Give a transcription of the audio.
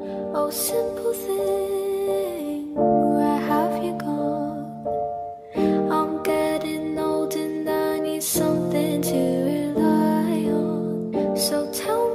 Oh, simple thing, where have you gone? I'm getting old and I need something to rely on. So tell me.